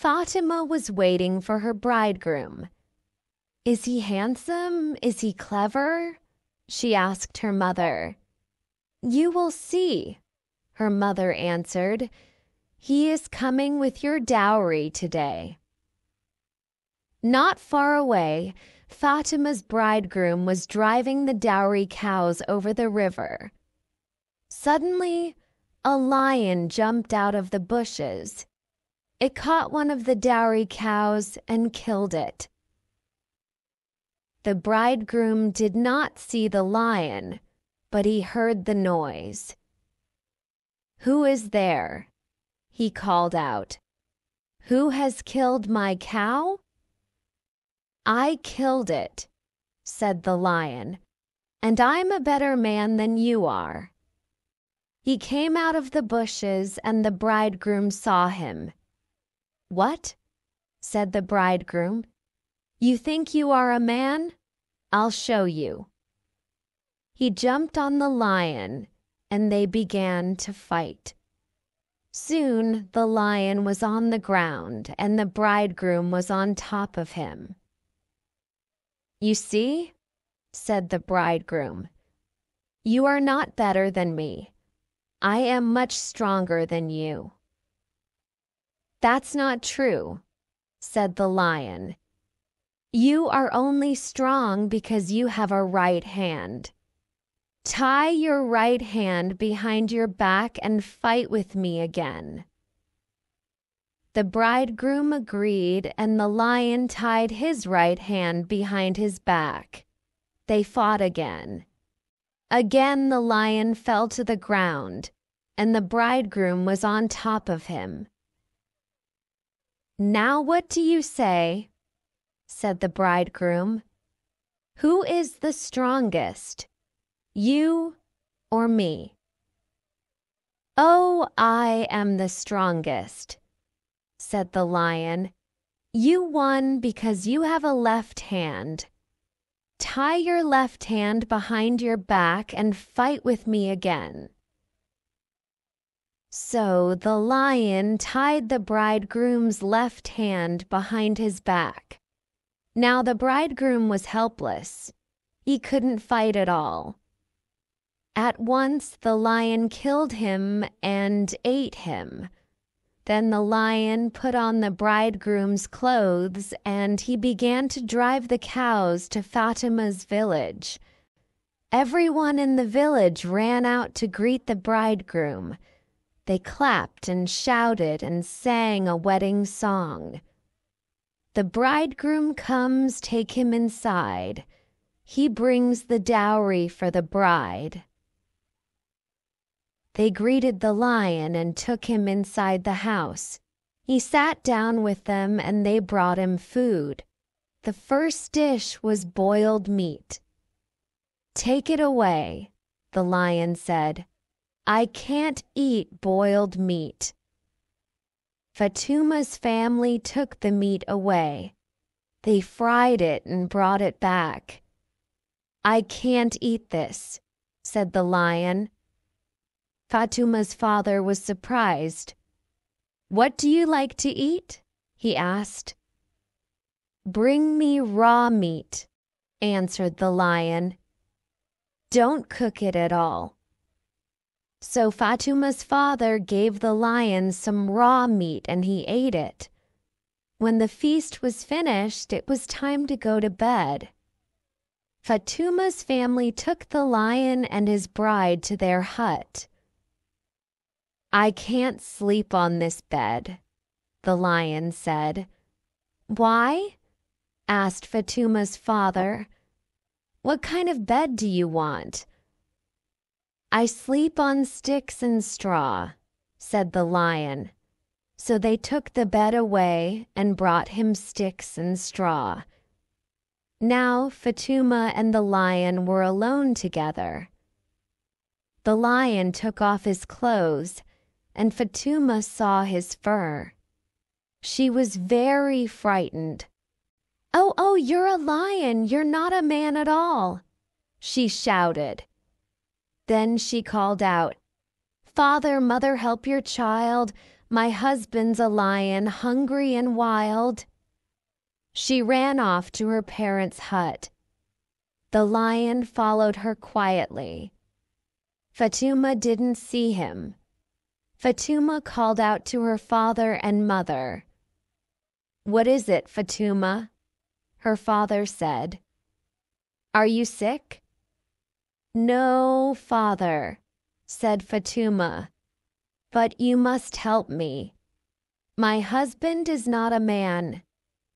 Fatuma was waiting for her bridegroom. Is he handsome? Is he clever? She asked her mother. You will see, her mother answered. He is coming with your dowry today. Not far away, Fatuma's bridegroom was driving the dowry cows over the river. Suddenly, a lion jumped out of the bushes. It caught one of the dowry cows and killed it. The bridegroom did not see the lion, but he heard the noise. Who is there? He called out. Who has killed my cow? I killed it, said the lion, and I'm a better man than you are. He came out of the bushes and the bridegroom saw him. What? said the bridegroom. You think you are a man? I'll show you. He jumped on the lion and they began to fight. Soon the lion was on the ground and the bridegroom was on top of him. You see, said the bridegroom, you are not better than me. I am much stronger than you. That's not true, said the lion. You are only strong because you have a right hand. Tie your right hand behind your back and fight with me again. The bridegroom agreed, and the lion tied his right hand behind his back. They fought again. Again the lion fell to the ground, and the bridegroom was on top of him. Now what do you say? said the bridegroom. Who is the strongest, you or me? Oh, I am the strongest, said the lion. You won because you have a left hand. Tie your left hand behind your back and fight with me again. So the lion tied the bridegroom's left hand behind his back. Now the bridegroom was helpless. He couldn't fight at all. At once the lion killed him and ate him. Then the lion put on the bridegroom's clothes and he began to drive the cows to Fatima's village. Everyone in the village ran out to greet the bridegroom. They clapped and shouted and sang a wedding song. The bridegroom comes, take him inside. He brings the dowry for the bride. They greeted the lion and took him inside the house. He sat down with them and they brought him food. The first dish was boiled meat. Take it away, the lion said. I can't eat boiled meat. Fatuma's family took the meat away. They fried it and brought it back. I can't eat this, said the lion. Fatuma's father was surprised. What do you like to eat? he asked. Bring me raw meat, answered the lion. Don't cook it at all. So Fatuma's father gave the lion some raw meat and he ate it. When the feast was finished, it was time to go to bed. Fatuma's family took the lion and his bride to their hut. I can't sleep on this bed, the lion said. Why? asked Fatuma's father. What kind of bed do you want? I sleep on sticks and straw, said the lion. So they took the bed away and brought him sticks and straw. Now Fatuma and the lion were alone together. The lion took off his clothes and Fatuma saw his fur. She was very frightened. Oh, oh, you're a lion. You're not a man at all, she shouted. Then she called out, Father, mother, help your child. My husband's a lion, hungry and wild. She ran off to her parents' hut. The lion followed her quietly. Fatuma didn't see him. Fatuma called out to her father and mother. What is it, Fatuma? Her father said. Are you sick? No, father, said Fatuma, but you must help me. My husband is not a man.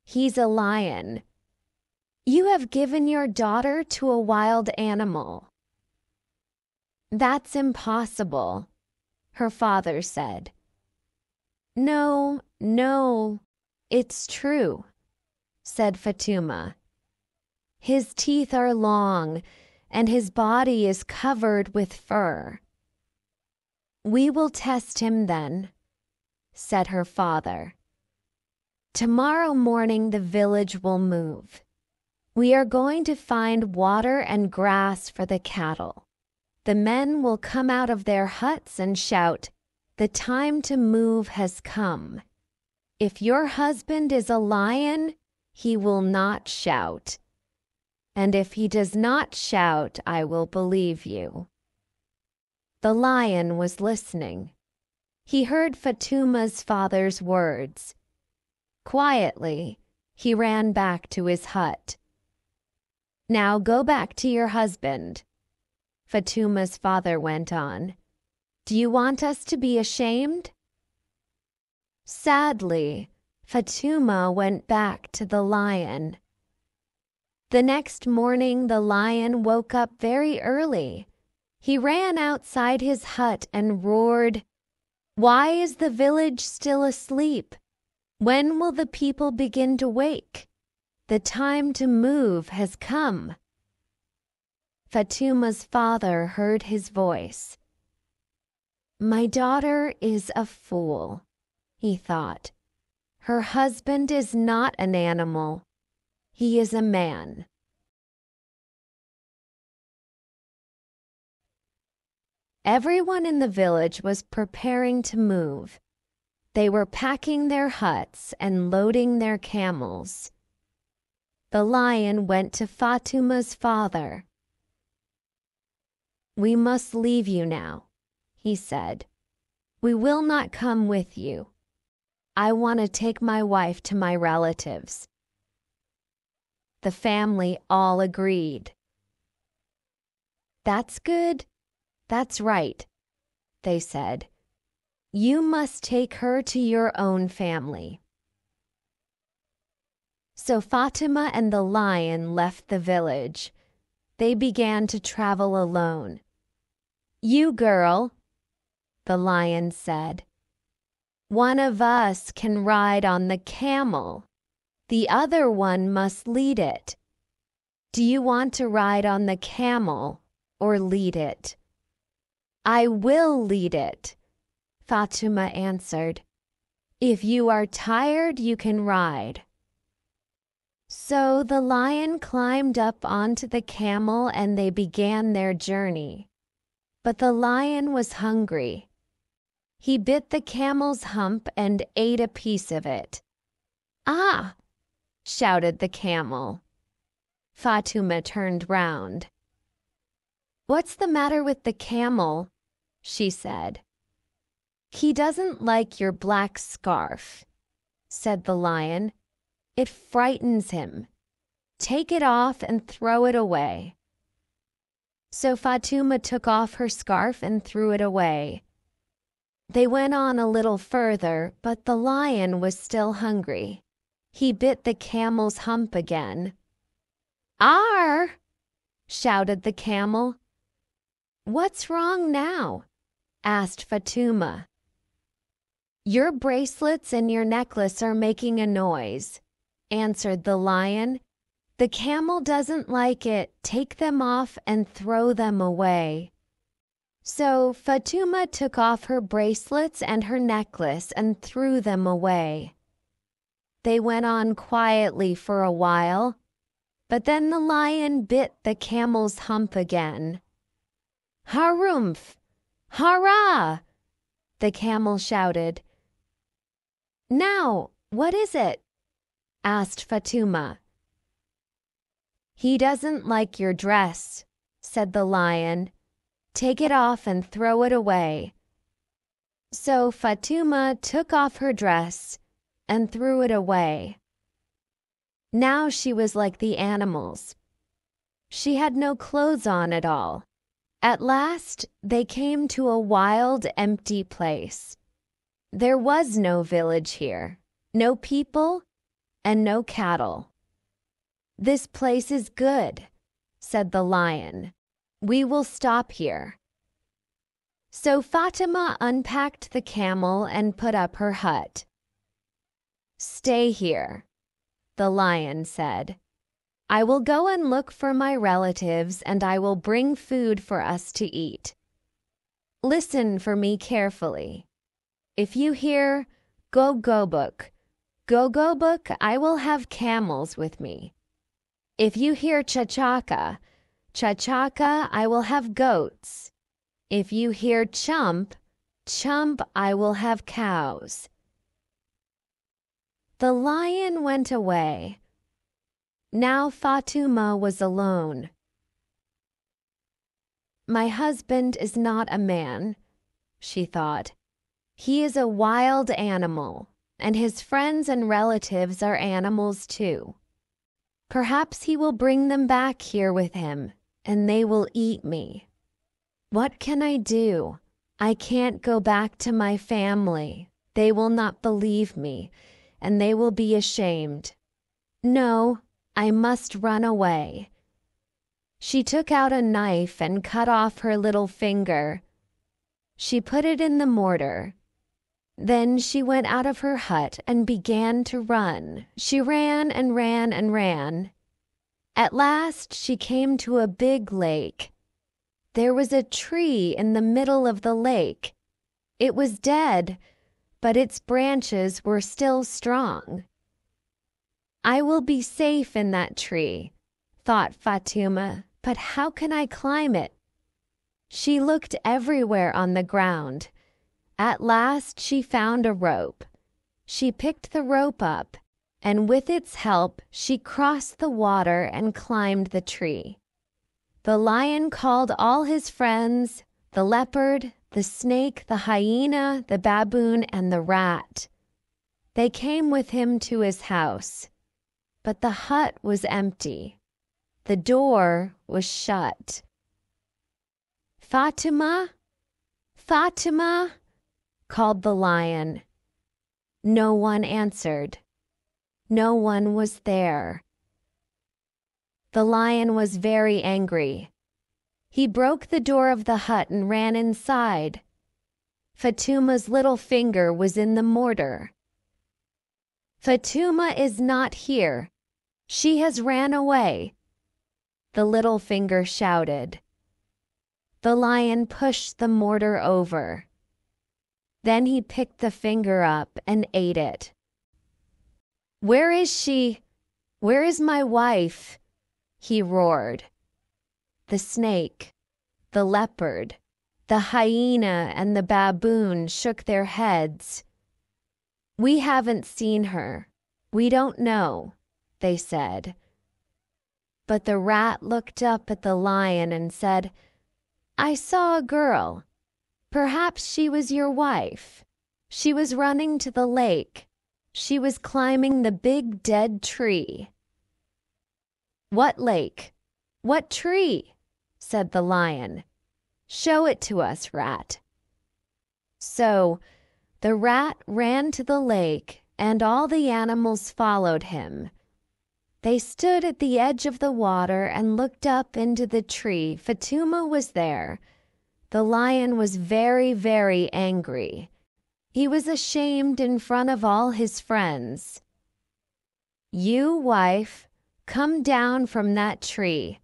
He's a lion. You have given your daughter to a wild animal. That's impossible, her father said. No, no, it's true, said Fatuma. His teeth are long and his body is covered with fur. We will test him then, said her father. Tomorrow morning the village will move. We are going to find water and grass for the cattle. The men will come out of their huts and shout, The time to move has come. If your husband is a lion, he will not shout. And if he does not shout, I will believe you. The lion was listening. He heard Fatuma's father's words. Quietly, he ran back to his hut. Now go back to your husband. Fatuma's father went on. Do you want us to be ashamed? Sadly, Fatuma went back to the lion. The next morning, the lion woke up very early he ran outside his hut and roared, Why is the village still asleep? When will the people begin to wake? The time to move has come. Fatuma's father heard his voice. My daughter is a fool, he thought. Her husband is not an animal. He is a man. Everyone in the village was preparing to move. They were packing their huts and loading their camels. The lion went to Fatuma's father. We must leave you now, he said. We will not come with you. I want to take my wife to my relatives. The family all agreed. That's good, that's right, they said. You must take her to your own family. So Fatuma and the lion left the village. They began to travel alone. You girl, the lion said. One of us can ride on the camel. The other one must lead it. Do you want to ride on the camel or lead it? I will lead it, Fatuma answered. If you are tired, you can ride. So the lion climbed up onto the camel and they began their journey. But the lion was hungry. He bit the camel's hump and ate a piece of it. Ah! Shouted the camel. Fatuma turned round. What's the matter with the camel? she said. He doesn't like your black scarf, said the lion. It frightens him. Take it off and throw it away. So Fatuma took off her scarf and threw it away. They went on a little further, but the lion was still hungry. He bit the camel's hump again. Ar! shouted the camel. What's wrong now? asked Fatuma. Your bracelets and your necklace are making a noise, answered the lion. The camel doesn't like it. Take them off and throw them away. So Fatuma took off her bracelets and her necklace and threw them away. They went on quietly for a while, but then the lion bit the camel's hump again. Harumph! Hurrah! The camel shouted. Now, what is it? asked Fatuma. He doesn't like your dress, said the lion. Take it off and throw it away. So Fatuma took off her dress and threw it away. Now she was like the animals. She had no clothes on at all. At last they came to a wild, empty place. There was no village here, no people, and no cattle. This place is good, said the lion. We will stop here. So Fatuma unpacked the camel and put up her hut. Stay here, the lion said. I will go and look for my relatives and I will bring food for us to eat. Listen for me carefully. If you hear go go book, go go book, I will have camels with me. If you hear chachaka, chachaka, I will have goats. If you hear chump, chump, I will have cows. The lion went away. Now Fatuma was alone. My husband is not a man, she thought. He is a wild animal, and his friends and relatives are animals too. Perhaps he will bring them back here with him, and they will eat me. What can I do? I can't go back to my family. They will not believe me, and they will be ashamed. No, I must run away. She took out a knife and cut off her little finger. She put it in the mortar. Then she went out of her hut and began to run. She ran and ran and ran. At last she came to a big lake. There was a tree in the middle of the lake. It was dead, but its branches were still strong. I will be safe in that tree, thought Fatuma, but how can I climb it? She looked everywhere on the ground. At last she found a rope. She picked the rope up, and with its help she crossed the water and climbed the tree. The lion called all his friends, the leopard, the snake, the hyena, the baboon, and the rat. They came with him to his house. But the hut was empty. The door was shut. Fatuma, Fatuma, called the lion. No one answered. No one was there. The lion was very angry. He broke the door of the hut and ran inside. Fatuma's little finger was in the mortar. Fatuma is not here. She has ran away. The little finger shouted. The lion pushed the mortar over. Then he picked the finger up and ate it. Where is she? Where is my wife? he roared. The snake, the leopard, the hyena, and the baboon shook their heads. We haven't seen her. We don't know, they said. But the rat looked up at the lion and said, I saw a girl. Perhaps she was your wife. She was running to the lake. She was climbing the big dead tree. What lake? What tree? Said the lion. Show it to us, rat. So the rat ran to the lake, and all the animals followed him. They stood at the edge of the water and looked up into the tree. Fatuma was there. The lion was very, very angry. He was ashamed in front of all his friends. You, wife, Come down from that tree,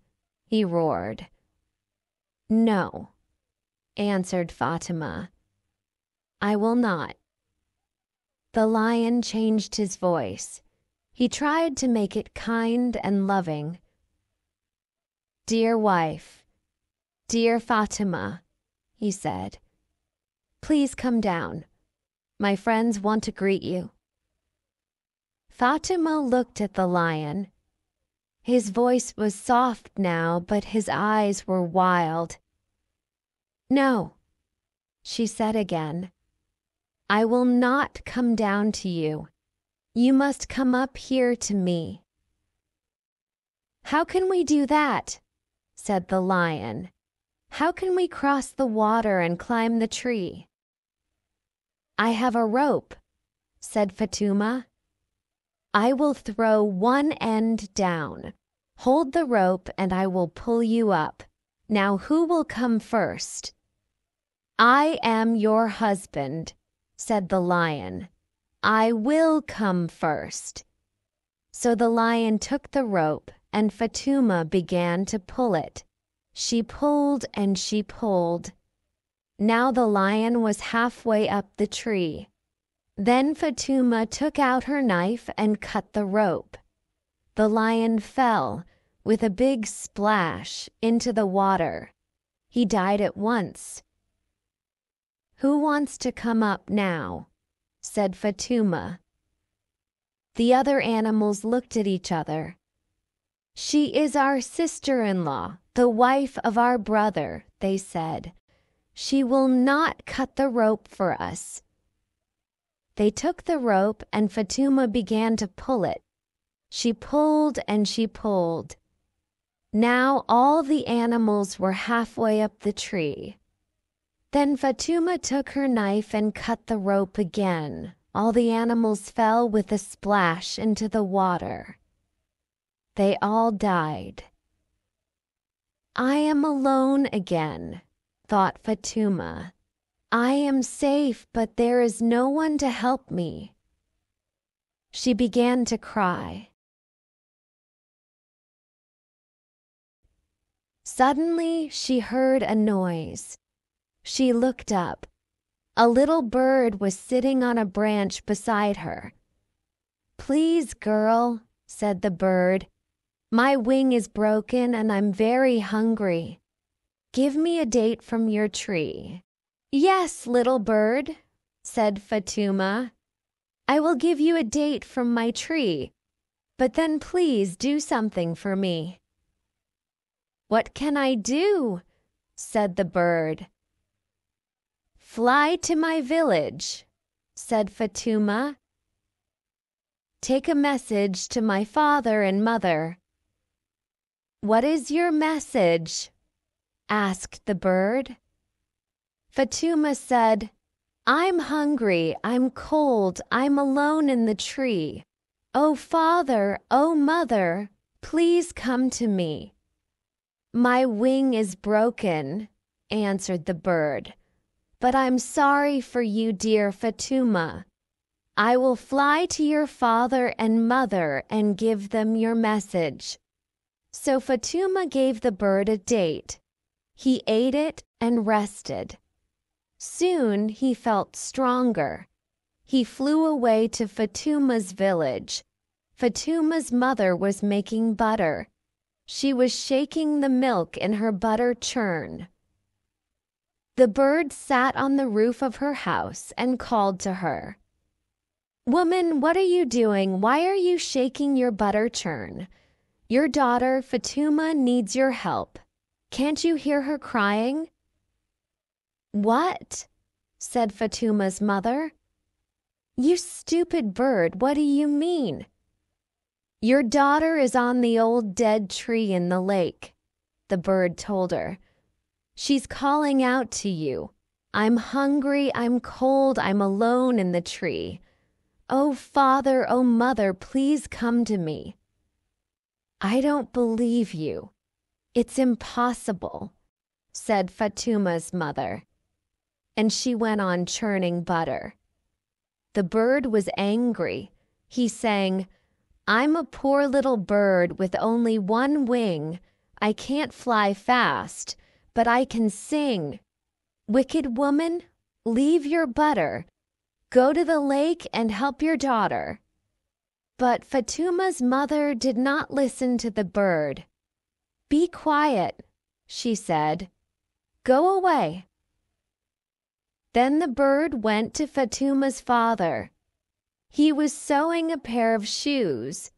he roared. No, answered Fatuma. I will not. The lion changed his voice. He tried to make it kind and loving. Dear wife, dear Fatuma, he said, please come down. My friends want to greet you. Fatuma looked at the lion. His voice was soft now, but his eyes were wild. No, she said again. I will not come down to you. You must come up here to me. How can we do that? said the lion. How can we cross the water and climb the tree? I have a rope, said Fatuma. I will throw one end down. Hold the rope and I will pull you up. Now who will come first? I am your husband, said the lion. I will come first. So the lion took the rope and Fatuma began to pull it. She pulled and she pulled. Now the lion was halfway up the tree. Then Fatuma took out her knife and cut the rope. The lion fell with a big splash into the water. He died at once. Who wants to come up now? said Fatuma. The other animals looked at each other. She is our sister in law, the wife of our brother, they said. She will not cut the rope for us. They took the rope and Fatuma began to pull it. She pulled and she pulled. Now all the animals were halfway up the tree. Then Fatuma took her knife and cut the rope again. All the animals fell with a splash into the water. They all died. I am alone again, thought Fatuma. I am safe, but there is no one to help me. She began to cry. Suddenly she heard a noise. She looked up. A little bird was sitting on a branch beside her. Please, girl, said the bird. My wing is broken and I'm very hungry. Give me a date from your tree. Yes, little bird, said Fatuma. I will give you a date from my tree, but then please do something for me. What can I do? said the bird. Fly to my village, said Fatuma. Take a message to my father and mother. What is your message? asked the bird. Fatuma said, I'm hungry, I'm cold, I'm alone in the tree. Oh, father, oh, mother, please come to me. My wing is broken, answered the bird, but I'm sorry for you, dear Fatuma. I will fly to your father and mother and give them your message. So Fatuma gave the bird a date. He ate it and rested. Soon he felt stronger. He flew away to Fatuma's village. Fatuma's mother was making butter. She was shaking the milk in her butter churn. The bird sat on the roof of her house and called to her. Woman, what are you doing? Why are you shaking your butter churn? Your daughter, Fatuma, needs your help. Can't you hear her crying? What? said Fatuma's mother. You stupid bird, what do you mean? Your daughter is on the old dead tree in the lake, the bird told her. She's calling out to you. I'm hungry, I'm cold, I'm alone in the tree. Oh, father, oh, mother, please come to me. I don't believe you. It's impossible, said Fatuma's mother and she went on churning butter. The bird was angry. He sang, I'm a poor little bird with only one wing. I can't fly fast, but I can sing. Wicked woman, leave your butter. Go to the lake and help your daughter. But Fatuma's mother did not listen to the bird. Be quiet, she said. Go away. Then the bird went to Fatuma's father. He was sewing a pair of shoes.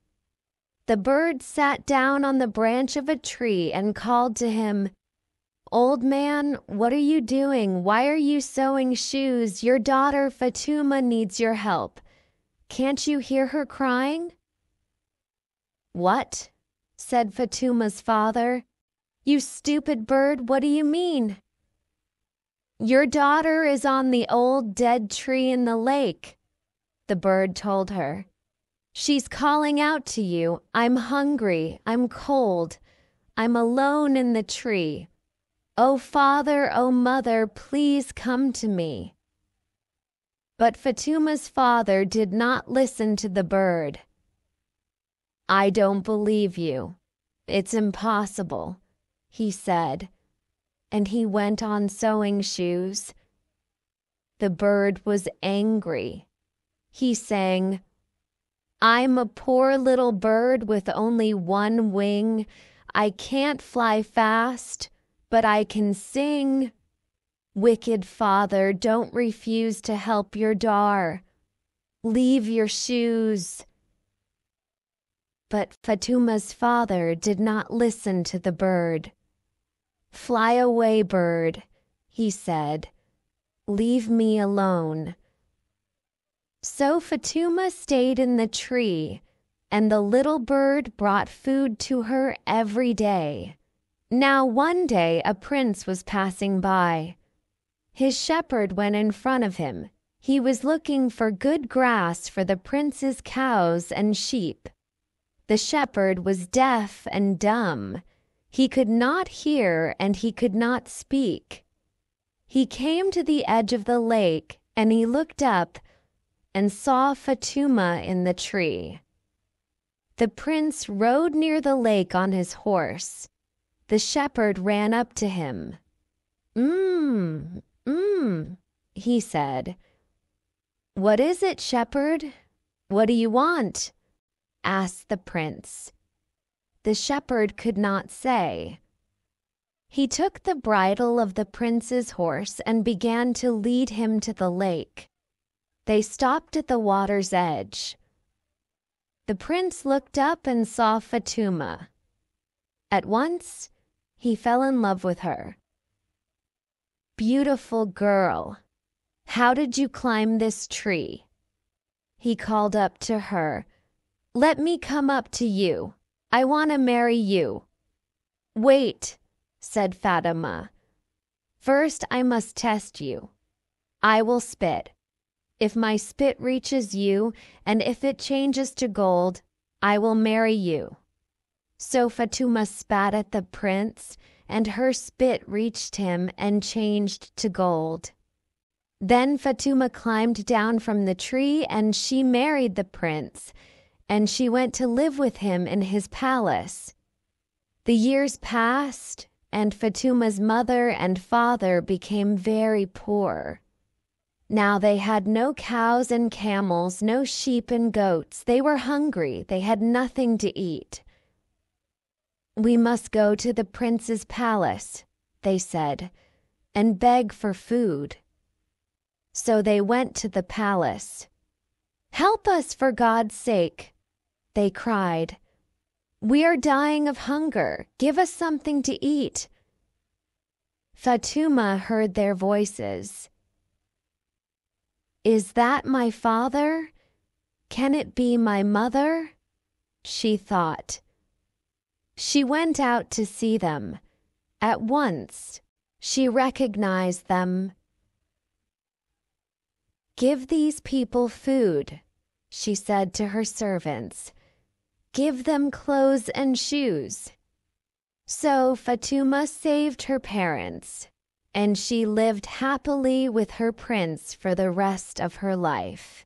The bird sat down on the branch of a tree and called to him, Old man, what are you doing? Why are you sewing shoes? Your daughter Fatuma needs your help. Can't you hear her crying? What? said Fatuma's father. You stupid bird, what do you mean? Your daughter is on the old dead tree in the lake, the bird told her. She's calling out to you, I'm hungry, I'm cold, I'm alone in the tree. Oh, father, oh, mother, please come to me. But Fatuma's father did not listen to the bird. I don't believe you. It's impossible, he said, and he went on sewing shoes. The bird was angry. He sang, I'm a poor little bird with only one wing. I can't fly fast, but I can sing. Wicked father, don't refuse to help your dar. Leave your shoes. But Fatuma's father did not listen to the bird. Fly away, bird, he said. Leave me alone. So Fatuma stayed in the tree, and the little bird brought food to her every day. Now one day a prince was passing by. His shepherd went in front of him. He was looking for good grass for the prince's cows and sheep. The shepherd was deaf and dumb. He could not hear and he could not speak. He came to the edge of the lake and he looked up and saw Fatuma in the tree. The prince rode near the lake on his horse. The shepherd ran up to him. Mmm, mmm, he said. What is it, shepherd? What do you want? asked the prince. The shepherd could not say. He took the bridle of the prince's horse and began to lead him to the lake. They stopped at the water's edge. The prince looked up and saw Fatuma. At once, he fell in love with her. Beautiful girl, how did you climb this tree? He called up to her. Let me come up to you. I want to marry you. Wait, said Fatuma. First, I must test you. I will spit. If my spit reaches you, and if it changes to gold, I will marry you. So Fatuma spat at the prince, and her spit reached him and changed to gold. Then Fatuma climbed down from the tree and she married the prince, and she went to live with him in his palace. The years passed, and Fatuma's mother and father became very poor. Now they had no cows and camels, no sheep and goats. They were hungry, they had nothing to eat. We must go to the prince's palace, they said, and beg for food. So they went to the palace. Help us for God's sake, they cried. We are dying of hunger. Give us something to eat. Fatuma heard their voices. Is that my father? Can it be my mother? She thought. She went out to see them. At once, she recognized them. Give these people food, she said to her servants. Give them clothes and shoes. So Fatuma saved her parents, and she lived happily with her prince for the rest of her life.